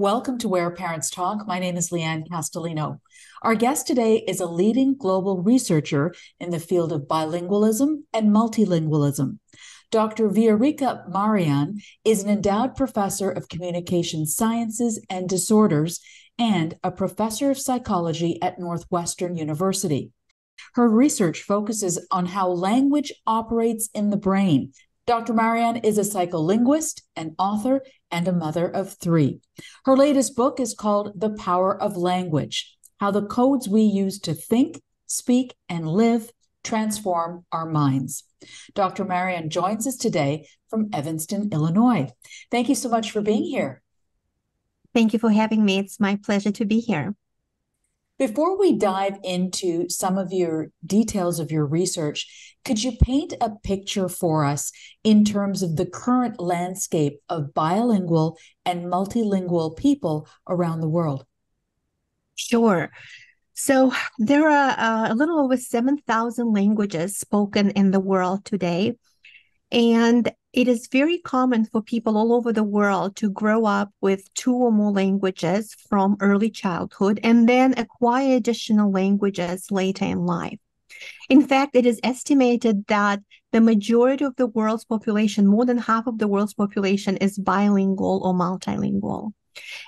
Welcome to Where Parents Talk. My name is Lianne Castelino. Our guest today is a leading global researcher in the field of bilingualism and multilingualism. Dr. Viorica Marian is an endowed professor of communication sciences and disorders and a professor of psychology at Northwestern University. Her research focuses on how language operates in the brain Dr. Marian is a psycholinguist, an author, and a mother of three. Her latest book is called The Power of Language How the Codes We Use to Think, Speak, and Live Transform Our Minds. Dr. Marian joins us today from Evanston, Illinois. Thank you so much for being here. Thank you for having me. It's my pleasure to be here. Before we dive into some of your details of your research, could you paint a picture for us in terms of the current landscape of bilingual and multilingual people around the world? Sure. So there are uh, a little over 7,000 languages spoken in the world today. And it is very common for people all over the world to grow up with two or more languages from early childhood and then acquire additional languages later in life. In fact, it is estimated that the majority of the world's population, more than half of the world's population, is bilingual or multilingual.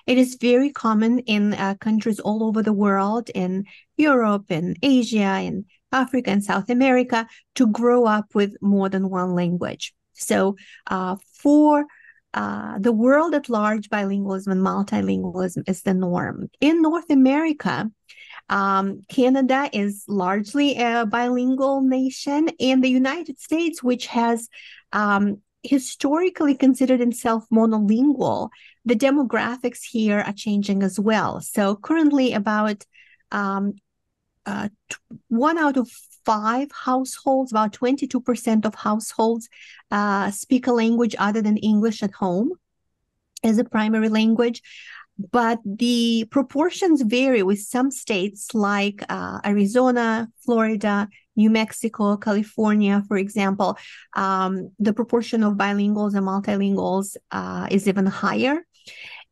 It is very common in uh, countries all over the world, in Europe, in Asia, in Africa, and South America, to grow up with more than one language. So uh, for uh, the world at large, bilingualism and multilingualism is the norm. In North America, um, Canada is largely a bilingual nation, and the United States, which has um, historically considered itself monolingual, the demographics here are changing as well. So currently, about um, uh, one out of five households, about 22% of households uh, speak a language other than English at home as a primary language. But the proportions vary with some states like uh, Arizona, Florida, New Mexico, California, for example. Um, the proportion of bilinguals and multilinguals uh, is even higher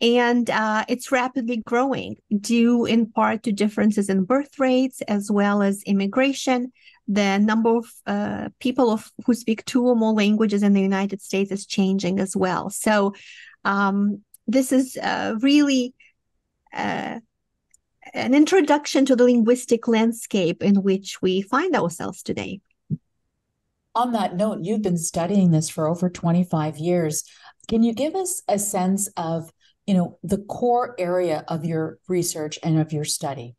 and uh, it's rapidly growing due in part to differences in birth rates as well as immigration. The number of uh, people of, who speak two or more languages in the united states is changing as well. So um, this is uh, really uh, an introduction to the linguistic landscape in which we find ourselves today. On that note you've been studying this for over 25 years. Can you give us a sense of you know the core area of your research and of your study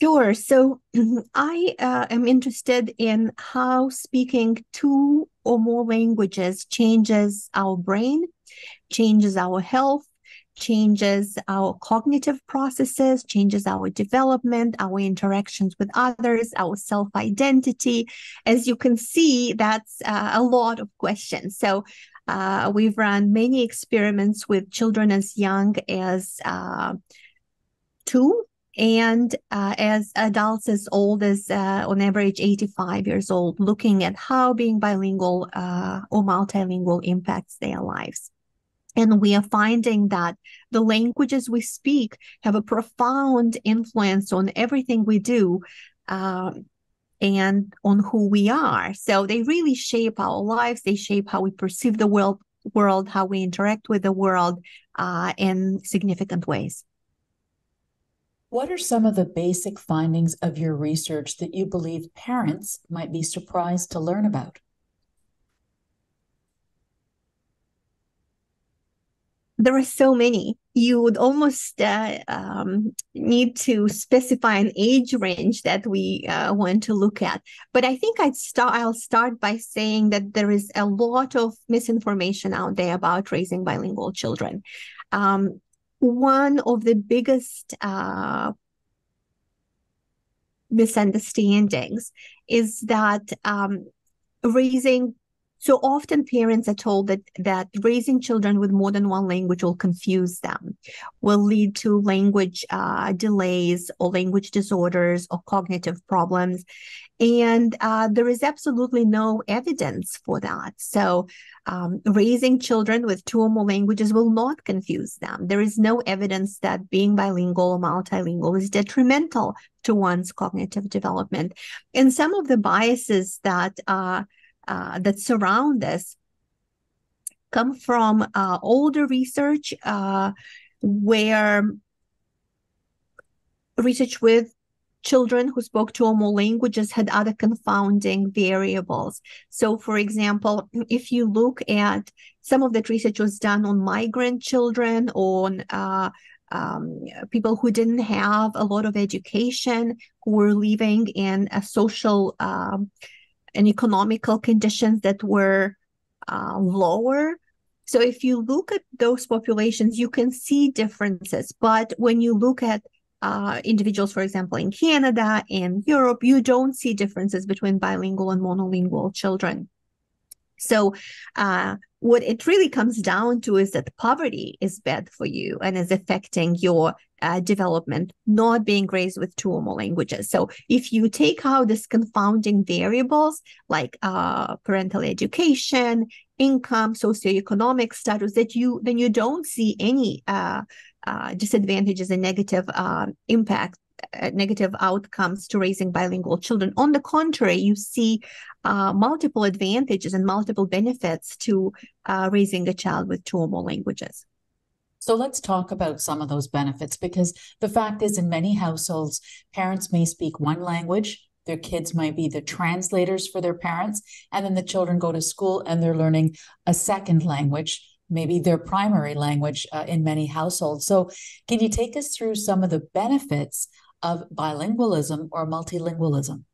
Sure. So I uh, am interested in how speaking two or more languages changes our brain, changes our health, changes our cognitive processes, changes our development, our interactions with others, our self identity. As you can see, that's uh, a lot of questions. So uh, we've run many experiments with children as young as uh, two and uh, as adults as old as uh, on average 85 years old looking at how being bilingual uh, or multilingual impacts their lives. And we are finding that the languages we speak have a profound influence on everything we do um, and on who we are. So they really shape our lives. They shape how we perceive the world, world how we interact with the world uh, in significant ways. What are some of the basic findings of your research that you believe parents might be surprised to learn about? There are so many. You would almost uh, um, need to specify an age range that we uh, want to look at. But I think I'd start. I'll start by saying that there is a lot of misinformation out there about raising bilingual children. Um, one of the biggest uh, misunderstandings is that um, raising so often parents are told that that raising children with more than one language will confuse them, will lead to language uh, delays or language disorders or cognitive problems. And uh, there is absolutely no evidence for that. So, um, raising children with two or more languages will not confuse them. There is no evidence that being bilingual or multilingual is detrimental to one's cognitive development. And some of the biases that uh, uh, that surround this come from uh, older research uh, where research with children who spoke two or more languages had other confounding variables. So, for example, if you look at some of that research was done on migrant children, on uh, um, people who didn't have a lot of education, who were living in a social um, and economical conditions that were uh, lower. So, if you look at those populations, you can see differences. But when you look at uh, individuals, for example, in Canada and Europe, you don't see differences between bilingual and monolingual children. So, uh, what it really comes down to is that poverty is bad for you and is affecting your uh, development, not being raised with two or more languages. So, if you take out these confounding variables like uh, parental education, income, socioeconomic status, that you then you don't see any uh, uh, disadvantages and negative uh, impact negative outcomes to raising bilingual children. On the contrary, you see uh, multiple advantages and multiple benefits to uh, raising a child with two or more languages. So let's talk about some of those benefits because the fact is, in many households, parents may speak one language. Their kids might be the translators for their parents, and then the children go to school and they're learning a second language maybe their primary language uh, in many households. So, can you take us through some of the benefits of bilingualism or multilingualism?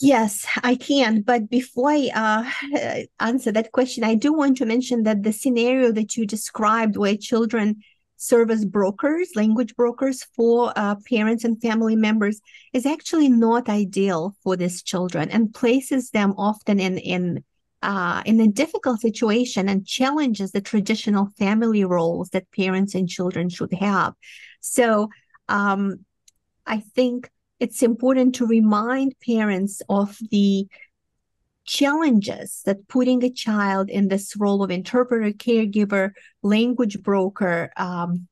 Yes, I can. But before I uh, answer that question, I do want to mention that the scenario that you described, where children serve as brokers, language brokers for uh, parents and family members, is actually not ideal for these children and places them often in in uh, in a difficult situation and challenges the traditional family roles that parents and children should have. So um, I think it's important to remind parents of the challenges that putting a child in this role of interpreter, caregiver, language broker um,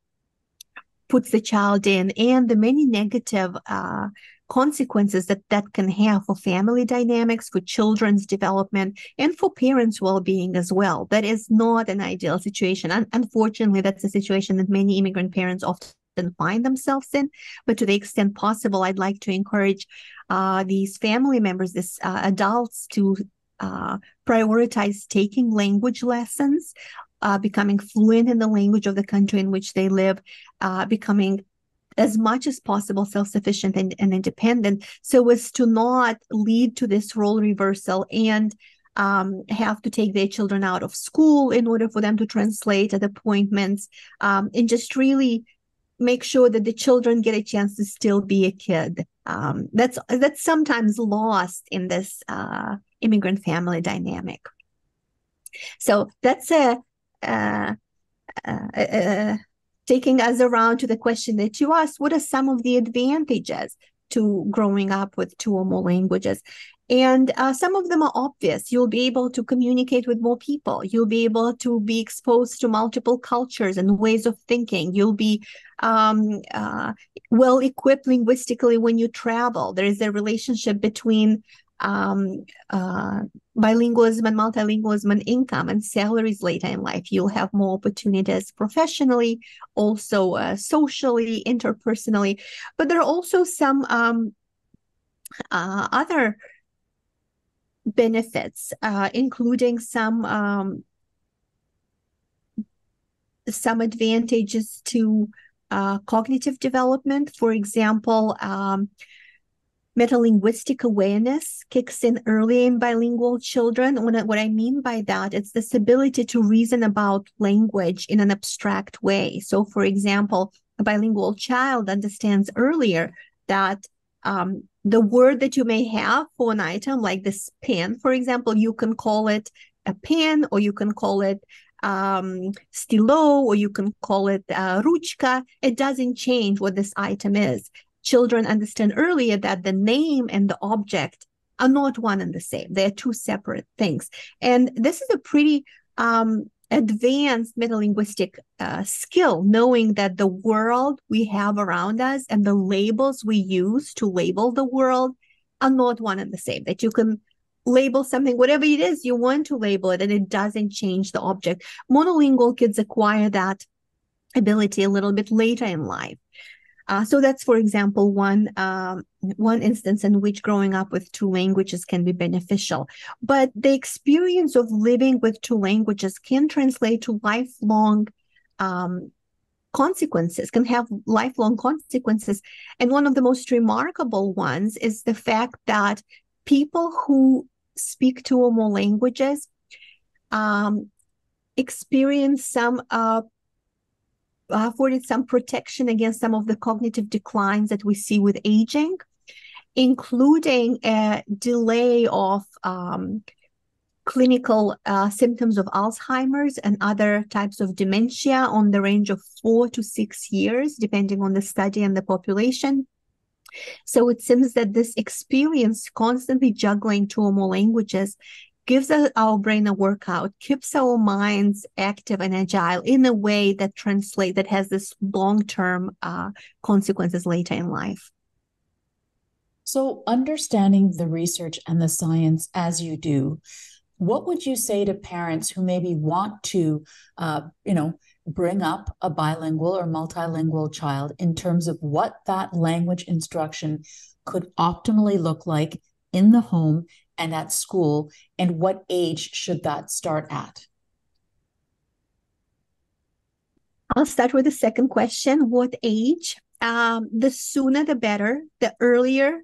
puts the child in, and the many negative uh, consequences that that can have for family dynamics, for children's development, and for parents' well-being as well. That is not an ideal situation. And unfortunately, that's a situation that many immigrant parents often find themselves in. But to the extent possible, I'd like to encourage uh, these family members, these uh, adults, to uh, prioritize taking language lessons, uh, becoming fluent in the language of the country in which they live, uh, becoming as much as possible self-sufficient and, and independent so as to not lead to this role reversal and um, have to take their children out of school in order for them to translate at appointments um, and just really make sure that the children get a chance to still be a kid. Um, that's that's sometimes lost in this uh, immigrant family dynamic. So that's a, a, a, taking us around to the question that you asked what are some of the advantages to growing up with two or more languages and uh, some of them are obvious you'll be able to communicate with more people you'll be able to be exposed to multiple cultures and ways of thinking you'll be um, uh, well equipped linguistically when you travel there is a relationship between um, uh, bilingualism and multilingualism and income and salaries later in life. You'll have more opportunities professionally, also uh, socially, interpersonally. But there are also some um, uh, other benefits, uh, including some um, some advantages to uh, cognitive development. For example, um, metalinguistic awareness kicks in early in bilingual children. What I, what I mean by that, it's this ability to reason about language in an abstract way. So, for example, a bilingual child understands earlier that um, the word that you may have for an item, like this pen, for example, you can call it a pen or you can call it um, stilo or you can call it uh, ruchka. It doesn't change what this item is. Children understand earlier that the name and the object are not one and the same. They're two separate things. And this is a pretty um, advanced metalinguistic uh, skill, knowing that the world we have around us and the labels we use to label the world are not one and the same. That you can label something, whatever it is you want to label it, and it doesn't change the object. Monolingual kids acquire that ability a little bit later in life. Uh, so that's, for example, one um, one instance in which growing up with two languages can be beneficial. But the experience of living with two languages can translate to lifelong um, consequences, can have lifelong consequences. And one of the most remarkable ones is the fact that people who speak two or more languages um, experience some uh, afforded some protection against some of the cognitive declines that we see with aging, including a delay of um, clinical uh, symptoms of Alzheimer's and other types of dementia on the range of four to six years, depending on the study and the population. So it seems that this experience, constantly juggling two or more languages, gives our brain a workout, keeps our minds active and agile in a way that translate that has this long term uh, consequences later in life. So, understanding the research and the science as you do, what would you say to parents who maybe want to, uh, you know, bring up a bilingual or multilingual child in terms of what that language instruction could optimally look like in the home and at school, and what age should that start at? I'll start with the second question. What age? Um, the sooner the better. The earlier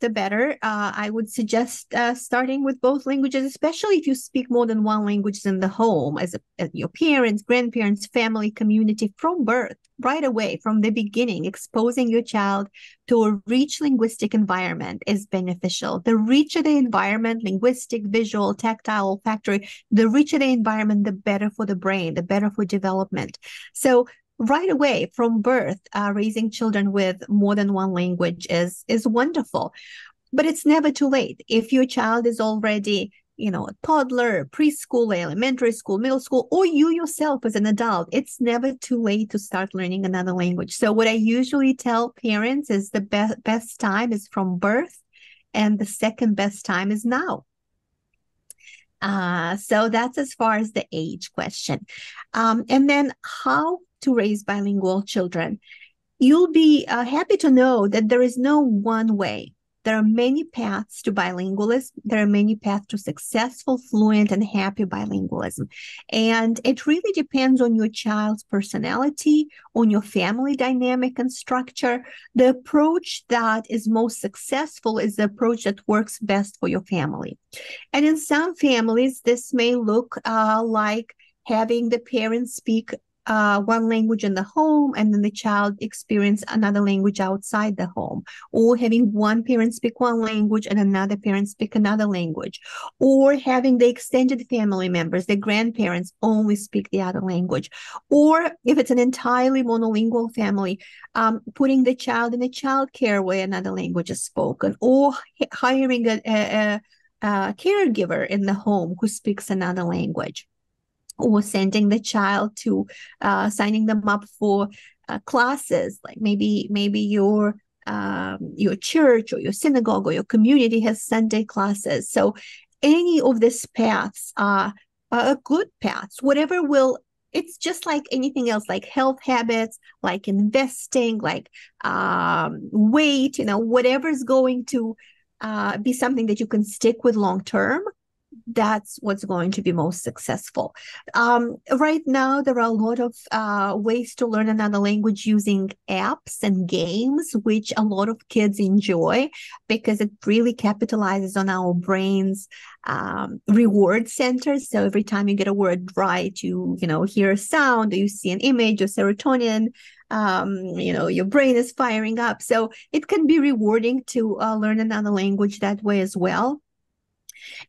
the better. Uh, I would suggest uh, starting with both languages, especially if you speak more than one language in the home, as, a, as, your parents, grandparents, family, community from birth, right away from the beginning. Exposing your child to a rich linguistic environment is beneficial. The richer the environment, linguistic, visual, tactile, olfactory, the richer the environment, the better for the brain, the better for development. So right away from birth uh, raising children with more than one language is is wonderful. But it's never too late. If your child is already you know a toddler preschool elementary school middle school or you yourself as an adult it's never too late to start learning another language. So what i usually tell parents is the best best time is from birth and the second best time is now. Uh, so that's as far as the age question. Um, and then how to raise bilingual children. You'll be uh, happy to know that there is no one way. There are many paths to bilingualism. There are many paths to successful, fluent, and happy bilingualism. And it really depends on your child's personality, on your family dynamic and structure. The approach that is most successful is the approach that works best for your family. And in some families, this may look uh, like having the parents speak uh, one language in the home and then the child experience another language outside the home. Or having one parent speak one language and another parent speak another language. Or having the extended family members the grandparents only speak the other language. Or if it's an entirely monolingual family um, putting the child in a child care where another language is spoken. Or hiring a, a, a caregiver in the home who speaks another language or sending the child to uh, signing them up for uh, classes. Like maybe maybe your um, your church or your synagogue or your community has sunday classes. So any of these paths are, are good paths whatever will it's just like anything else like health habits like investing like um, weight you know whatever's going to uh, be something that you can stick with long term that's what's going to be most successful. Um, right now, there are a lot of uh, ways to learn another language using apps and games, which a lot of kids enjoy because it really capitalizes on our brains um, reward centers. So every time you get a word right, you you know hear a sound, you see an image, or serotonin um, you know your brain is firing up so it can be rewarding to uh, learn another language that way as well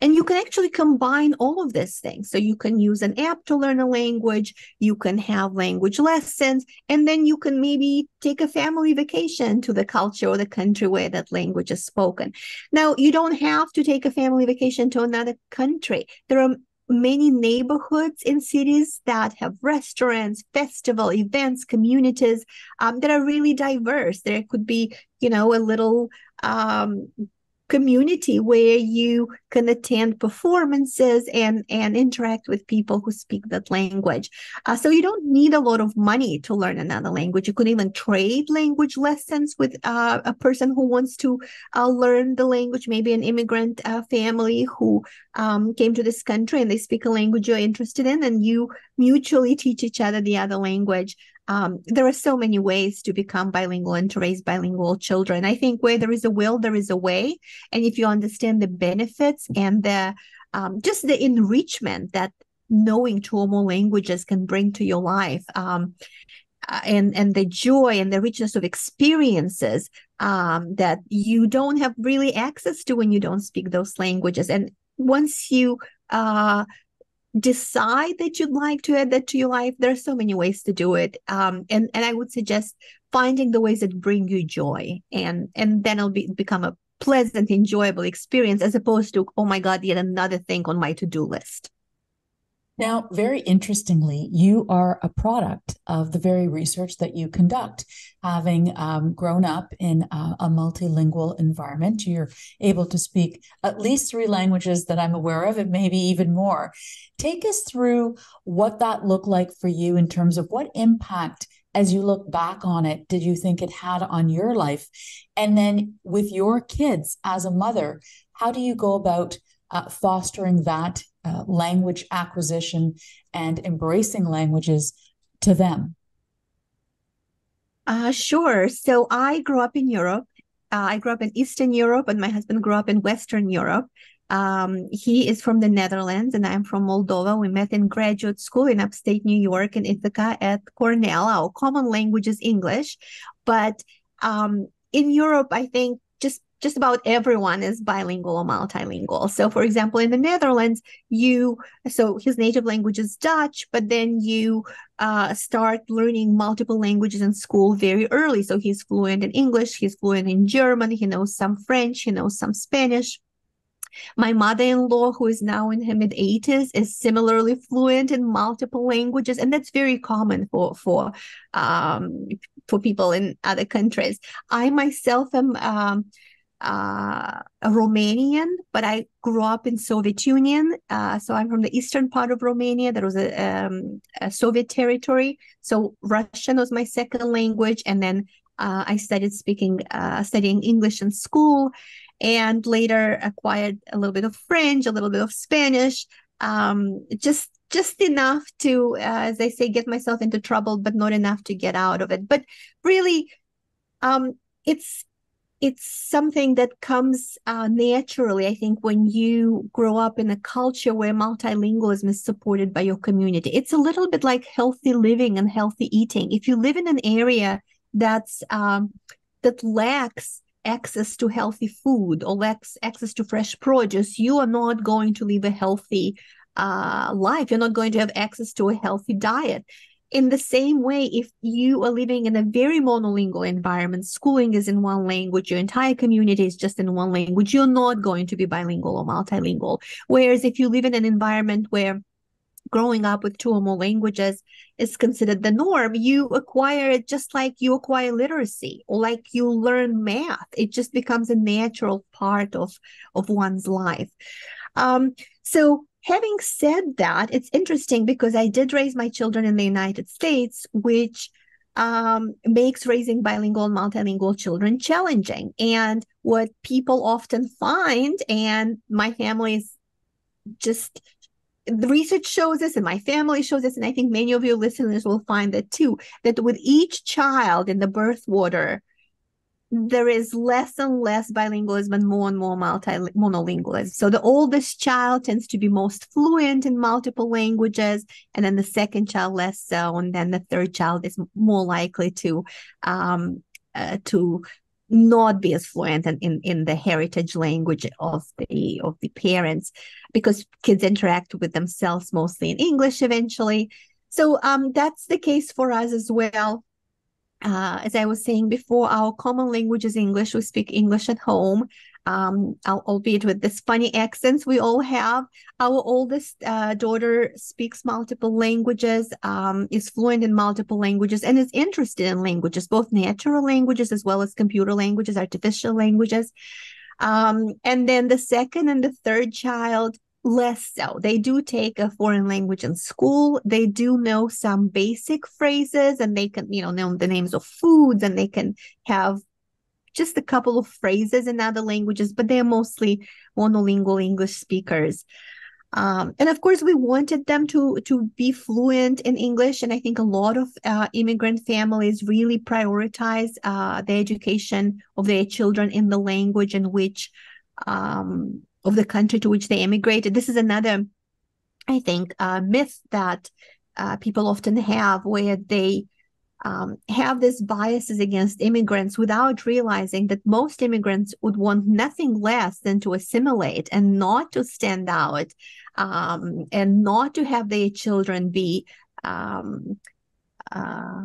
and you can actually combine all of these things. So you can use an app to learn a language, you can have language lessons, and then you can maybe take a family vacation to the culture or the country where that language is spoken. Now, you don't have to take a family vacation to another country. There are many neighborhoods in cities that have restaurants, festival events, communities um, that are really diverse. There could be, you know, a little um, community where you can attend performances and and interact with people who speak that language. Uh, so you don't need a lot of money to learn another language. You could even trade language lessons with uh, a person who wants to uh, learn the language. Maybe an immigrant uh, family who um, came to this country and they speak a language you're interested in and you mutually teach each other the other language um, there are so many ways to become bilingual and to raise bilingual children. I think where there is a will, there is a way. And if you understand the benefits and the um, just the enrichment that knowing two or more languages can bring to your life, um, uh, and and the joy and the richness of experiences um, that you don't have really access to when you don't speak those languages. And once you uh, decide that you'd like to add that to your life there are so many ways to do it. Um, and and i would suggest finding the ways that bring you joy and and then it'll be, become a pleasant enjoyable experience as opposed to oh my god yet another thing on my to-do list now, very interestingly, you are a product of the very research that you conduct. Having um, grown up in a, a, multilingual environment, you're able to speak at least three languages that I'm aware of, and maybe even more. Take us through what that looked like for you in terms of what impact, as you look back on it, did you think it had on your life? And then with your kids as a mother, how do you go about uh, fostering that uh, language acquisition and embracing languages to them? Uh, sure. So I grew up in Europe. Uh, I grew up in Eastern Europe, and my husband grew up in Western Europe. Um, he is from the Netherlands, and I'm from Moldova. We met in graduate school in upstate New York in Ithaca at Cornell. Our common language is English, but um, in Europe, I think just about everyone is bilingual or multilingual. So, for example, in the Netherlands, you so his native language is Dutch, but then you uh, start learning multiple languages in school very early. So he's fluent in English, he's fluent in German, he knows some French, he knows some Spanish. My mother-in-law, who is now in her mid 80s, is similarly fluent in multiple languages, and that's very common for for um, for people in other countries. I myself am. Um, uh, a Romanian, but I grew up in Soviet Union. Uh, so I'm from the eastern part of Romania. That was a, um, a, Soviet territory. So Russian was my second language, and then uh, I started speaking, uh, studying English in school, and later acquired a little bit of French, a little bit of Spanish. Um, just just enough to, uh, as I say, get myself into trouble, but not enough to get out of it. But really, um, it's it's something that comes uh, naturally, I think, when you grow up in a culture where multilingualism is supported by your community. It's a little bit like healthy living and healthy eating. If you live in an area that's um, that lacks access to healthy food or lacks access to fresh produce, you are not going to live a healthy uh, life. You're not going to have access to a healthy diet in the same way, if you are living in a very monolingual environment, schooling is in one language, your entire community is just in one language, you're not going to be bilingual or multilingual. Whereas if you live in an environment where growing up with two or more languages is considered the norm, you acquire it just like you acquire literacy or like you learn math. It just becomes a natural part of, of one's life. Um, so having said that, it's interesting because I did raise my children in the United States, which um, makes raising bilingual and multilingual children challenging. And what people often find, and my family is just the research shows this and my family shows this and i think many of your listeners will find that too that with each child in the birth water there is less and less bilingualism and more and more multi monolingualism. So the oldest child tends to be most fluent in multiple languages, and then the second child less so, and then the third child is more likely to um, uh, to not be as fluent in, in, in the heritage language of the of the parents because kids interact with themselves mostly in English eventually. So um, that's the case for us as well uh, as I was saying before, our common language is English. We speak English at home, um, albeit with this funny accents we all have. Our oldest uh, daughter speaks multiple languages, um, is fluent in multiple languages, and is interested in languages, both natural languages as well as computer languages, artificial languages. Um, and then the second and the third child less so. They do take a foreign language in school. They do know some basic phrases and they can, you know, know the names of foods and they can have just a couple of phrases in other languages, but they're mostly monolingual English speakers. Um, and of course, we wanted them to to be fluent in English, and I think a lot of uh, immigrant families really prioritize uh, the education of their children in the language in which um, of the country to which they immigrated. This is another, I think, uh, myth that uh, people often have where they um, have these biases against immigrants without realizing that most immigrants would want nothing less than to assimilate and not to stand out um, and not to have their children be um, uh,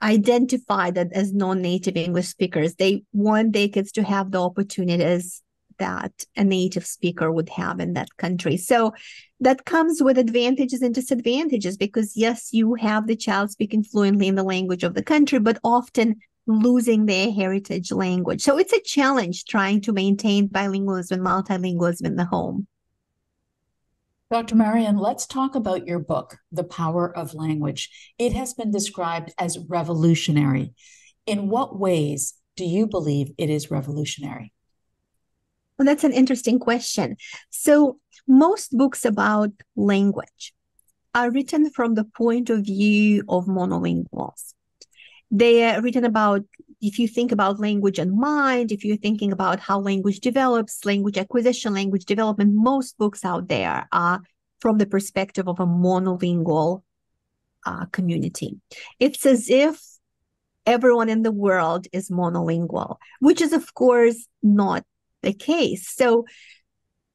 identified as non-native English speakers. They want their kids to have the opportunities that a native speaker would have in that country. So that comes with advantages and disadvantages because, yes, you have the child speaking fluently in the language of the country, but often losing their heritage language. So it's a challenge trying to maintain bilingualism and multilingualism in the home. Dr. Marian, let's talk about your book, The Power of Language. It has been described as revolutionary. In what ways do you believe it is revolutionary? Well, that's an interesting question. So, most books about language are written from the point of view of monolinguals. They are written about, if you think about language and mind, if you're thinking about how language develops, language acquisition, language development, most books out there are from the perspective of a monolingual uh, community. It's as if everyone in the world is monolingual, which is, of course, not the case. So,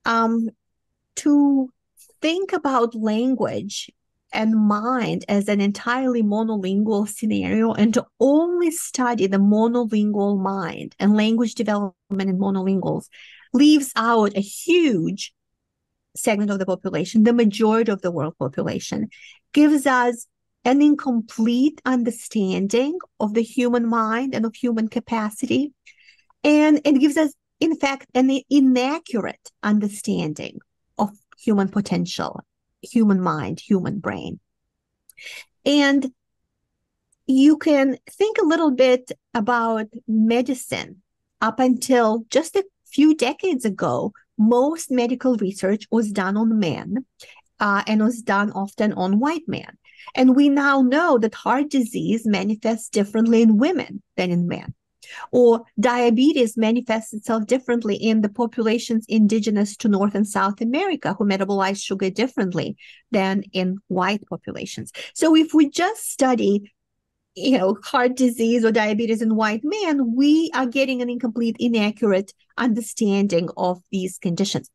um, to think about language and mind as an entirely monolingual scenario and to only study the monolingual mind and language development in monolinguals leaves out a huge segment of the population, the majority of the world population, gives us an incomplete understanding of the human mind and of human capacity. And it gives us in fact, an inaccurate understanding of human potential, human mind, human brain. And you can think a little bit about medicine. Up until just a few decades ago, most medical research was done on men uh, and was done often on white men. And we now know that heart disease manifests differently in women than in men. Or diabetes manifests itself differently in the populations indigenous to North and South America who metabolize sugar differently than in white populations. So if we just study you know, heart disease or diabetes in white men, we are getting an incomplete, inaccurate understanding of these conditions.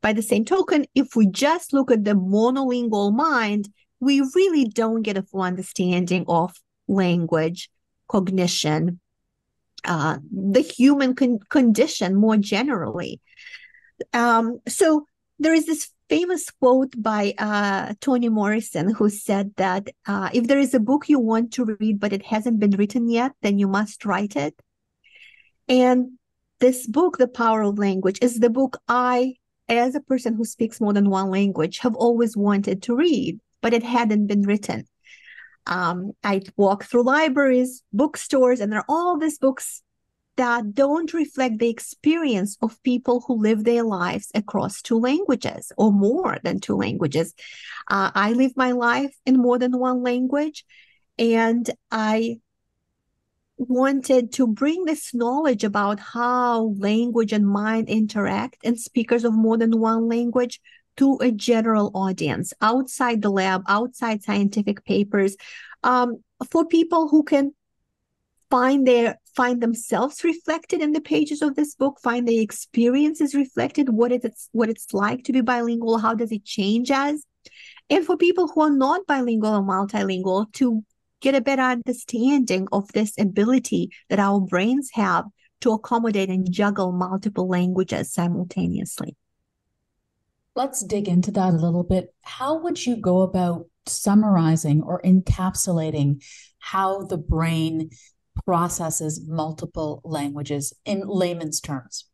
By the same token, if we just look at the monolingual mind, we really don't get a full understanding of language, cognition, uh, the human con- condition more generally. Um, so there is this famous quote by uh, Toni Morrison who said that uh, if there is a book you want to read but it hasn't been written yet, then you must write it. And this book, The Power of Language, is the book I, as a person who speaks more than one language, have always wanted to read, but it hadn't been written. Um, I walk through libraries, bookstores, and there are all these books that don't reflect the experience of people who live their lives across two languages or more than two languages. Uh, I live my life in more than one language, and I wanted to bring this knowledge about how language and mind interact and speakers of more than one language to a general audience outside the lab, outside scientific papers, um, for people who can find their find themselves reflected in the pages of this book, find their experiences reflected, what it's what it's like to be bilingual, how does it change us, and for people who are not bilingual or multilingual to get a better understanding of this ability that our brains have to accommodate and juggle multiple languages simultaneously. Let's dig into that a little bit. How would you go about summarizing or encapsulating how the brain processes multiple languages in layman's terms?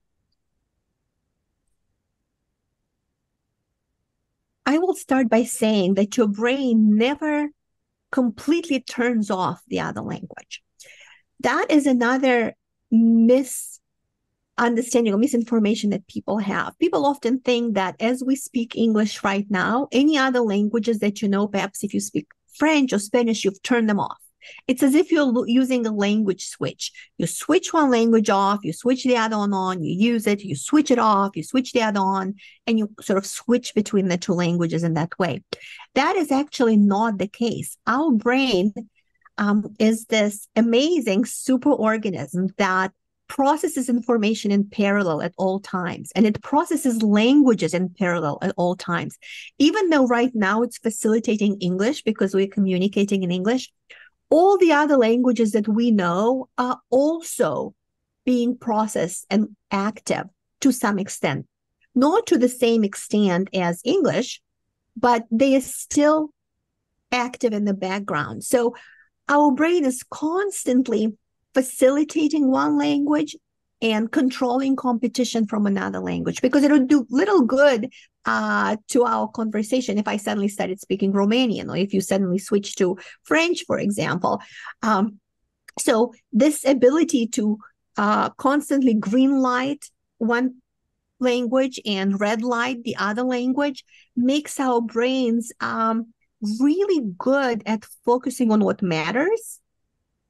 I will start by saying that your brain never completely turns off the other language. That is another misunderstanding or misinformation that people have. People often think that as we speak English right now, any other languages that you know, perhaps if you speak French or Spanish, you've turned them off. It's as if you're using a language switch. You switch one language off, you switch the other one on, you use it, you switch it off, you switch the other on, and you sort of switch between the two languages in that way. That is actually not the case. Our brain um, is this amazing super organism that processes information in parallel at all times and it processes languages in parallel at all times even though right now it's facilitating english because we're communicating in english all the other languages that we know are also being processed and active to some extent. Not to the same extent as English, but they are still active in the background. So our brain is constantly facilitating one language and controlling competition from another language because it would do little good uh, to our conversation if I suddenly started speaking Romanian or if you suddenly switch to French, for example. Um, so this ability to uh, constantly green light one language and red light the other language makes our brains um, really good at focusing on what matters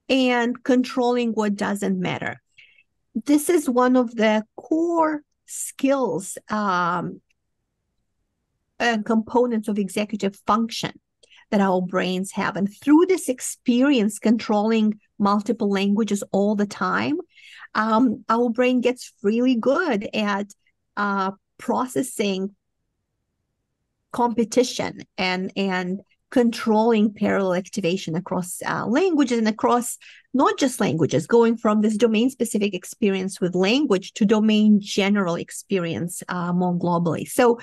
and controlling what doesn't matter this is one of the core skills um, and components of executive function that our brains have. And through this experience controlling multiple languages all the time, um, our brain gets really good at uh, processing competition and and controlling parallel activation across uh, languages and across not just languages, going from this domain specific experience with language to domain general experience uh, more globally. So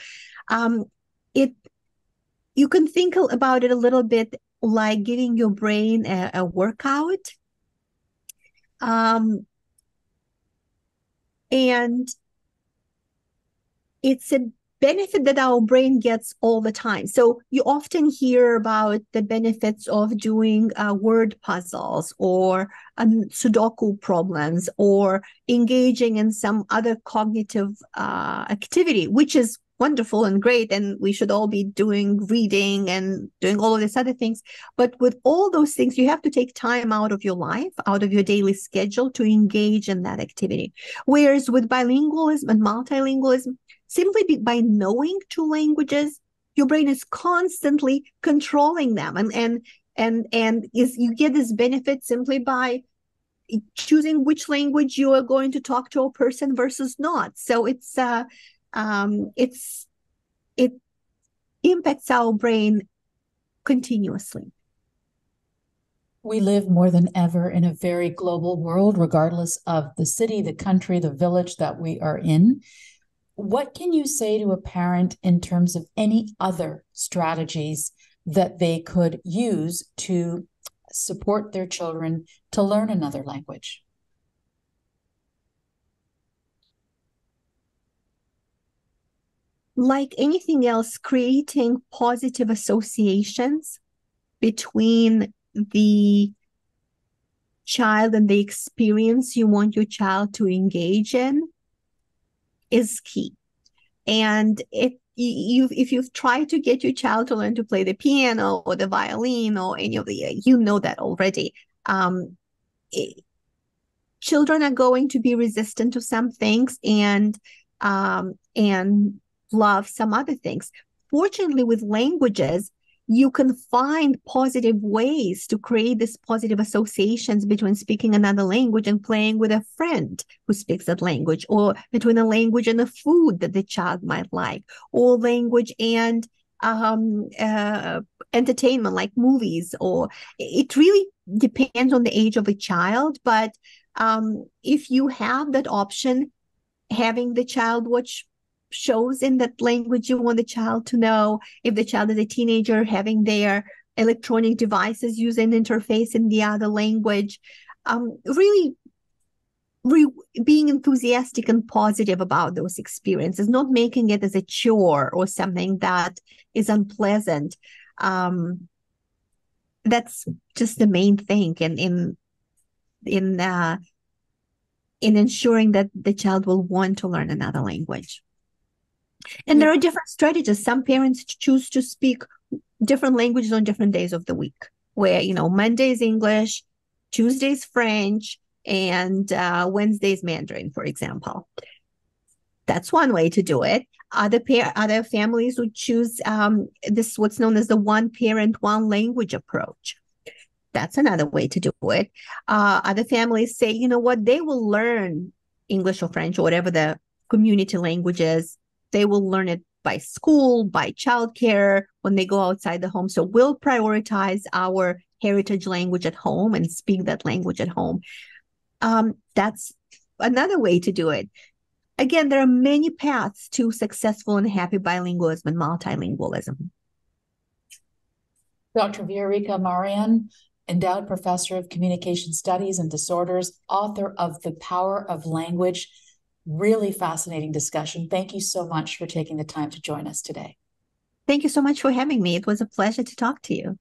um, it you can think about it a little bit like giving your brain a, a workout. Um, and it's a benefit that our brain gets all the time. So you often hear about the benefits of doing uh, word puzzles or um, Sudoku problems or engaging in some other cognitive uh, activity, which is wonderful and great. And we should all be doing reading and doing all of these other things. But with all those things, you have to take time out of your life, out of your daily schedule to engage in that activity. Whereas with bilingualism and multilingualism, simply be, by knowing two languages your brain is constantly controlling them. And and and and is you get this benefit simply by choosing which language you are going to talk to a person versus not. So it's uh um it's it impacts our brain continuously. We live more than ever in a very global world, regardless of the city, the country, the village that we are in what can you say to a parent in terms of any other strategies that they could use to support their children to learn another language? Like anything else, creating positive associations between the child and the experience you want your child to engage in is key. And if you if you've tried to get your child to learn to play the piano or the violin or any of the you know that already. Um, it, children are going to be resistant to some things and um, and love some other things. Fortunately, with languages, you can find positive ways to create these positive associations between speaking another language and playing with a friend who speaks that language, or between a language and a food that the child might like, or language and um, uh, entertainment like movies, or it really depends on the age of a child. But um, if you have that option, having the child watch shows in that language you want the child to know. If the child is a teenager, having their electronic devices use an interface in the other language. Um, really, re- being enthusiastic and positive about those experiences, not making it as a chore or something that is unpleasant. Um, that's just the main thing in in in uh, in ensuring that the child will want to learn another language. And there are different strategies. Some parents choose to speak different languages on different days of the week, where, you know, Monday is English, Tuesday is French, and uh, Wednesday is Mandarin, for example. That's one way to do it. Other pair, other families would choose um, this, what's known as the one parent, one language approach. That's another way to do it. Uh, other families say, you know what, they will learn English or French or whatever the community language is they will learn it by school, by childcare, when they go outside the home. So we'll prioritize our heritage language at home and speak that language at home. Um, that's another way to do it. Again, there are many paths to successful and happy bilingualism and multilingualism. Dr. Viorica Marian, endowed professor of communication studies and disorders, author of The Power of Language Really fascinating discussion. Thank you so much for taking the time to join us today. Thank you so much for having me. It was a pleasure to talk to you.